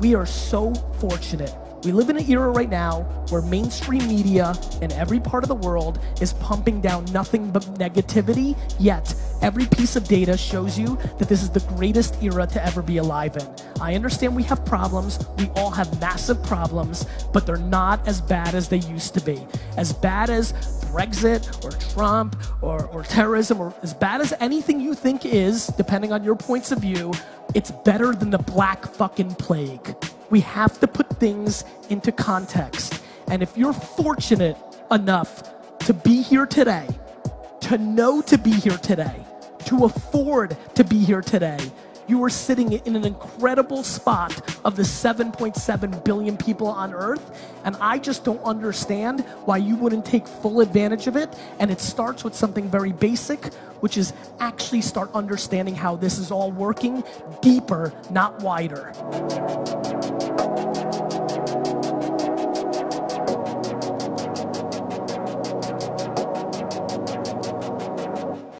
We are so fortunate. We live in an era right now where mainstream media in every part of the world is pumping down nothing but negativity, yet every piece of data shows you that this is the greatest era to ever be alive in. I understand we have problems, we all have massive problems, but they're not as bad as they used to be. As bad as Brexit or Trump or, or terrorism or as bad as anything you think is, depending on your points of view, it's better than the black fucking plague we have to put things into context. And if you're fortunate enough to be here today, to know to be here today, to afford to be here today, you are sitting in an incredible spot of the 7.7 billion people on earth. And I just don't understand why you wouldn't take full advantage of it. And it starts with something very basic, which is actually start understanding how this is all working deeper, not wider.